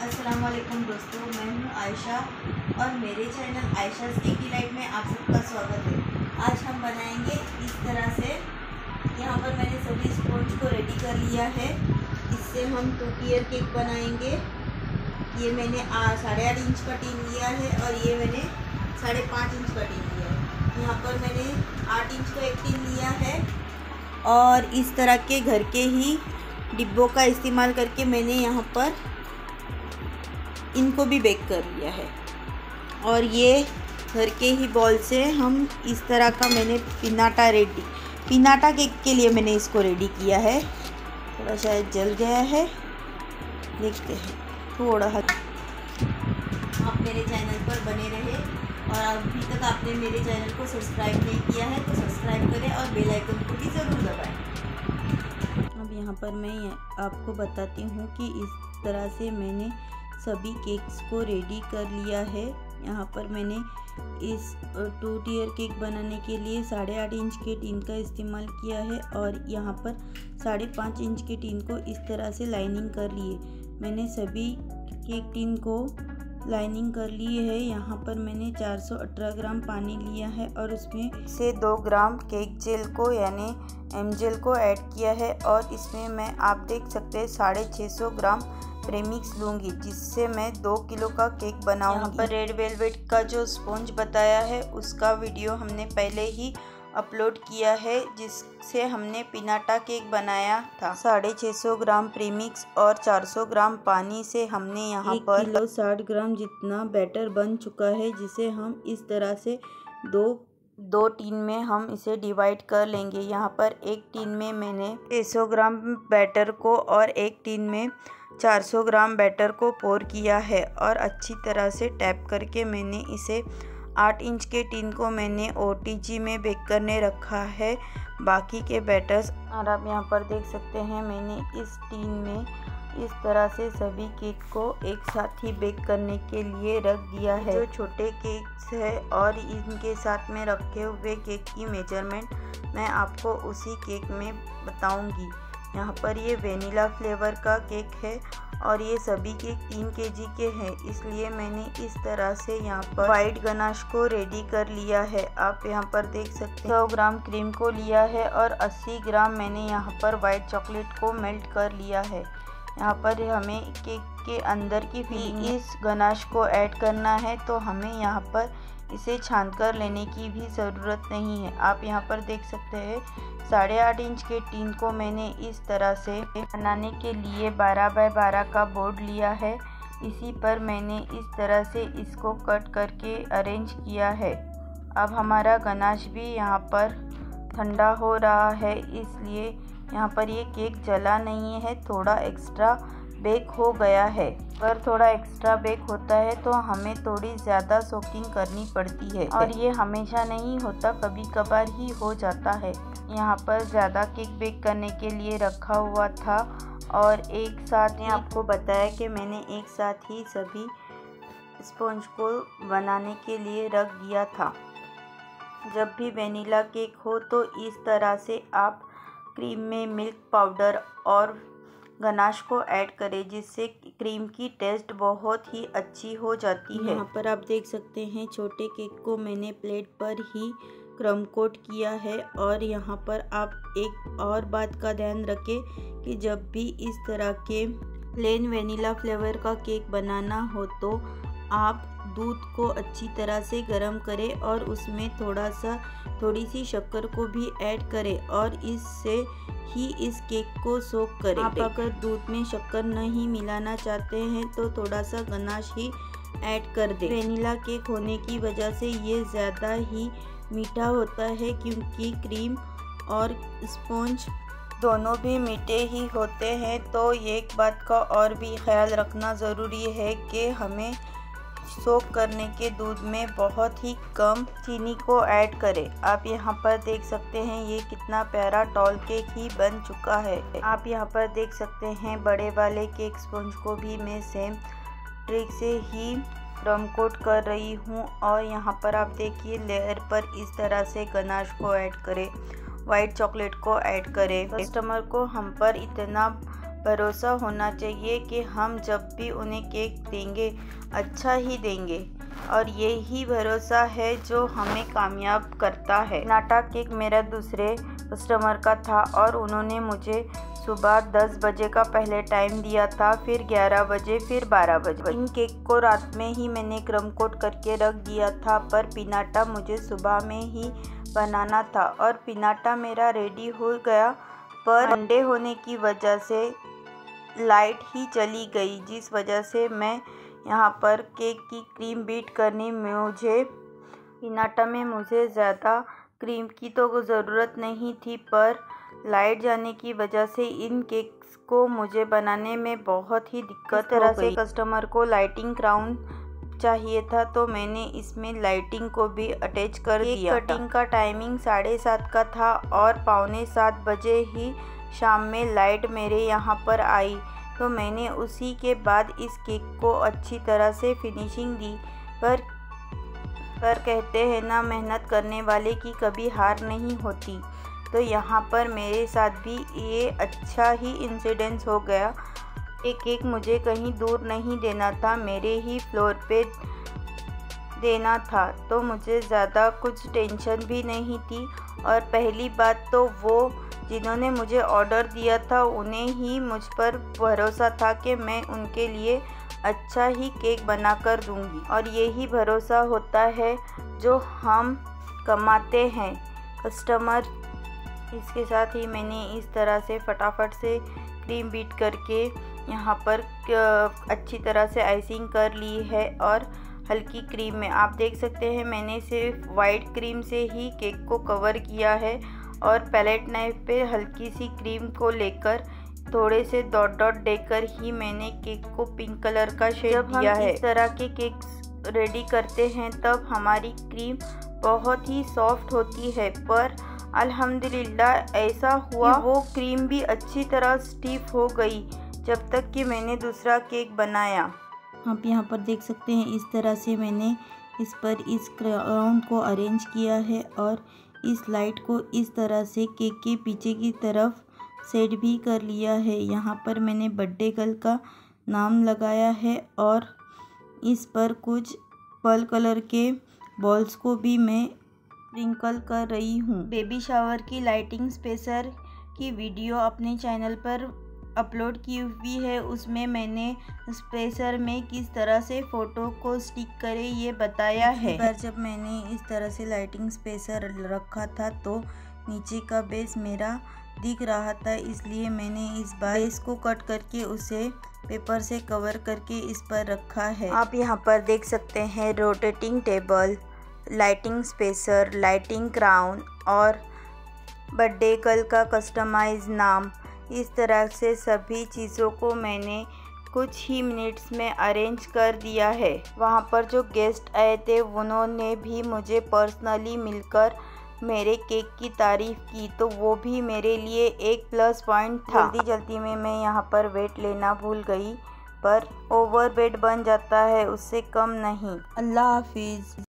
अस्सलाम वालेकुम दोस्तों, मैं हूँ आयशा और मेरे चैनल आयशा की लाइट में आप सबका स्वागत है। आज हम बनाएँगे इस तरह से। यहाँ पर मैंने सभी स्पॉन्ज को रेडी कर लिया है। इससे हम टू टीयर केक बनाएँगे। ये मैंने साढ़े आठ इंच का टीन लिया है और ये मैंने साढ़े पाँच इंच का टीन लिया है। यहाँ पर मैंने आठ इंच का एक टीन लिया है और इस तरह के घर के ही डिब्बों का इस्तेमाल करके मैंने यहाँ पर इनको भी बेक कर लिया है। और ये घर के ही बॉल से हम इस तरह का मैंने पिनाटा रेडी पिनाटा केक के लिए मैंने इसको रेडी किया है। थोड़ा शायद जल गया है। देखते हैं। थोड़ा हद आप मेरे चैनल पर बने रहे और अभी तक आपने मेरे चैनल को सब्सक्राइब नहीं किया है तो सब्सक्राइब करें और बेल आइकन को भी ज़रूर दबाएँ। अब यहाँ पर मैं आपको बताती हूँ कि इस तरह से मैंने सभी केक्स को रेडी कर लिया है। यहाँ पर मैंने इस टू टीयर केक बनाने के लिए साढ़े आठ इंच के टीन का इस्तेमाल किया है और यहाँ पर साढ़े पाँच इंच के टीन को इस तरह से लाइनिंग कर लिए। मैंने सभी केक टीन को लाइनिंग कर ली है। यहाँ पर मैंने 418 ग्राम पानी लिया है और उसमें से दो ग्राम केक जेल को, यानी एम जेल को ऐड किया है और इसमें मैं, आप देख सकते हैं, साढ़े छः सौ ग्राम प्रेमिक्स लूँगी जिससे मैं दो किलो का केक बनाऊँगी। पर रेड वेलवेट का जो स्पॉन्ज बताया है उसका वीडियो हमने पहले ही अपलोड किया है जिससे हमने पिनाटा केक बनाया था। साढ़े छः सौ ग्राम प्रीमिक्स और 400 ग्राम पानी से हमने यहाँ पर किलो साठ ग्राम जितना बैटर बन चुका है जिसे हम इस तरह से दो दो टीन में हम इसे डिवाइड कर लेंगे। यहाँ पर एक टीन में मैंने छः सौ ग्राम बैटर को और एक टीन में 400 ग्राम बैटर को पोर किया है और अच्छी तरह से टैप करके मैंने इसे आठ इंच के टीन को मैंने ओटीजी में बेक करने रखा है। बाकी के बैटर्स और आप यहाँ पर देख सकते हैं, मैंने इस टीन में इस तरह से सभी केक को एक साथ ही बेक करने के लिए रख दिया है। जो छोटे केक्स है और इनके साथ में रखे हुए केक की मेज़रमेंट मैं आपको उसी केक में बताऊँगी। यहाँ पर ये वेनिला फ्लेवर का केक है और ये सभी केक तीन के जी के हैं, इसलिए मैंने इस तरह से यहाँ पर वाइट गनाश को रेडी कर लिया है। आप यहाँ पर देख सकते हैं, सौ ग्राम क्रीम को लिया है और 80 ग्राम मैंने यहाँ पर वाइट चॉकलेट को मेल्ट कर लिया है। यहाँ पर हमें केक के अंदर की फिलिंग इस गनाश को ऐड करना है तो हमें यहाँ पर इसे छान कर लेने की भी ज़रूरत नहीं है। आप यहाँ पर देख सकते हैं, साढ़े आठ इंच के टीन को मैंने इस तरह से बनाने के लिए 12 बाय 12 का बोर्ड लिया है। इसी पर मैंने इस तरह से इसको कट करके अरेंज किया है। अब हमारा गनाश भी यहाँ पर ठंडा हो रहा है, इसलिए यहाँ पर ये केक जला नहीं है, थोड़ा एक्स्ट्रा बेक हो गया है। अगर थोड़ा एक्स्ट्रा बेक होता है तो हमें थोड़ी ज़्यादा सोकिंग करनी पड़ती है। और ये हमेशा नहीं होता कभी कभार ही हो जाता है। यहाँ पर ज़्यादा केक बेक करने के लिए रखा हुआ था और एक साथ ने आपको बताया कि मैंने एक साथ ही सभी स्पॉन्ज को बनाने के लिए रख दिया था। जब भी वेनिला केक हो तो इस तरह से आप क्रीम में मिल्क पाउडर और गनाश को ऐड करें, जिससे क्रीम की टेस्ट बहुत ही अच्छी हो जाती है। यहाँ पर आप देख सकते हैं, छोटे केक को मैंने प्लेट पर ही क्रम कोट किया है और यहाँ पर आप एक और बात का ध्यान रखें कि जब भी इस तरह के प्लेन वेनिला फ्लेवर का केक बनाना हो तो आप दूध को अच्छी तरह से गर्म करें और उसमें थोड़ा सा, थोड़ी सी शक्कर को भी ऐड करें और इससे ही इस केक को सोख करें। आप अगर दूध में शक्कर नहीं मिलाना चाहते हैं तो थोड़ा सा गनाश ही ऐड कर दें। वेनिला केक होने की वजह से ये ज़्यादा ही मीठा होता है क्योंकि क्रीम और स्पॉन्ज दोनों भी मीठे ही होते हैं। तो एक बात का और भी ख्याल रखना ज़रूरी है कि हमें सोख करने के दूध में बहुत ही कम चीनी को ऐड करें। आप यहाँ पर देख सकते हैं ये कितना प्यारा टॉल केक ही बन चुका है। आप यहाँ पर देख सकते हैं बड़े वाले केक स्पंज को भी मैं सेम ट्रिक से ही रम कोट कर रही हूँ और यहाँ पर आप देखिए लेयर पर इस तरह से गनाश को ऐड करें। वाइट चॉकलेट को ऐड करें। कस्टमर को हम पर इतना भरोसा होना चाहिए कि हम जब भी उन्हें केक देंगे अच्छा ही देंगे। और यही भरोसा है जो हमें कामयाब करता है। नाटा केक मेरा दूसरे कस्टमर का था और उन्होंने मुझे सुबह 10 बजे का पहले टाइम दिया था, फिर 11 बजे, फिर 12 बजे। इन केक को रात में ही मैंने क्रम कोट करके रख दिया था, पर पिनाटा मुझे सुबह में ही बनाना था और पिनाटा मेरा रेडी हो गया। पर ठंडे होने की वजह से लाइट ही चली गई जिस वजह से मैं यहाँ पर केक की क्रीम बीट करनी मुझे इनाटा में मुझे ज़्यादा क्रीम की तो ज़रूरत नहीं थी पर लाइट जाने की वजह से इन केक्स को मुझे बनाने में बहुत ही दिक्कत तरह से कस्टमर को लाइटिंग क्राउन चाहिए था तो मैंने इसमें लाइटिंग को भी अटैच कर दिया कटिंग का टाइमिंग साढ़े सात का था और पौने सात बजे ही शाम में लाइट मेरे यहाँ पर आई तो मैंने उसी के बाद इस केक को अच्छी तरह से फिनिशिंग दी। पर पर कहते हैं, ना मेहनत करने वाले की कभी हार नहीं होती। तो यहाँ पर मेरे साथ भी ये अच्छा ही इंसिडेंस हो गया। एक केक मुझे कहीं दूर नहीं देना था, मेरे ही फ्लोर पे देना था तो मुझे ज़्यादा कुछ टेंशन भी नहीं थी। और पहली बात तो वो जिन्होंने मुझे ऑर्डर दिया था, उन्हें ही मुझ पर भरोसा था कि मैं उनके लिए अच्छा ही केक बना कर दूँगी। और यही भरोसा होता है जो हम कमाते हैं। कस्टमर, इसके साथ ही मैंने इस तरह से फटाफट से क्रीम बीट करके यहाँ पर अच्छी तरह से आइसिंग कर ली है और हल्की क्रीम में। आप देख सकते हैं, मैंने सिर्फ़ वाइट क्रीम से ही केक को कवर किया है और पैलेट नाइफ पे हल्की सी क्रीम को लेकर थोड़े से डॉट डॉट देकर ही मैंने केक को पिंक कलर का शेड दिया है। इस तरह के केक रेडी करते हैं तब हमारी क्रीम बहुत ही सॉफ्ट होती है पर अल्हम्दुलिल्लाह ऐसा हुआ वो क्रीम भी अच्छी तरह स्टीफ हो गई जब तक कि मैंने दूसरा केक बनाया। आप यहाँ पर देख सकते हैं इस तरह से मैंने इस पर इस क्राउन को अरेंज किया है और इस लाइट को इस तरह से केक के पीछे की तरफ़ सेट भी कर लिया है। यहाँ पर मैंने बर्थडे गर्ल का नाम लगाया है और इस पर कुछ पर्ल कलर के बॉल्स को भी मैं स्प्रिंकल कर रही हूँ। बेबी शावर की लाइटिंग स्पेसर की वीडियो अपने चैनल पर अपलोड की हुई है उसमें मैंने स्पेसर में किस तरह से फ़ोटो को स्टिक करे ये बताया है। पर जब मैंने इस तरह से लाइटिंग स्पेसर रखा था तो नीचे का बेस मेरा दिख रहा था इसलिए मैंने इस बार बेस को कट करके उसे पेपर से कवर करके इस पर रखा है। आप यहाँ पर देख सकते हैं rotating table lighting spacer lighting crown और बर्थडे कल का कस्टमाइज नाम। इस तरह से सभी चीज़ों को मैंने कुछ ही मिनट्स में अरेंज कर दिया है। वहाँ पर जो गेस्ट आए थे, उन्होंने भी मुझे पर्सनली मिलकर मेरे केक की तारीफ़ की तो वो भी मेरे लिए एक प्लस पॉइंट था। जल्दी जल्दी में मैं यहाँ पर वेट लेना भूल गई, पर ओवर वेट बन जाता है, उससे कम नहीं। अल्लाह हाफिज़।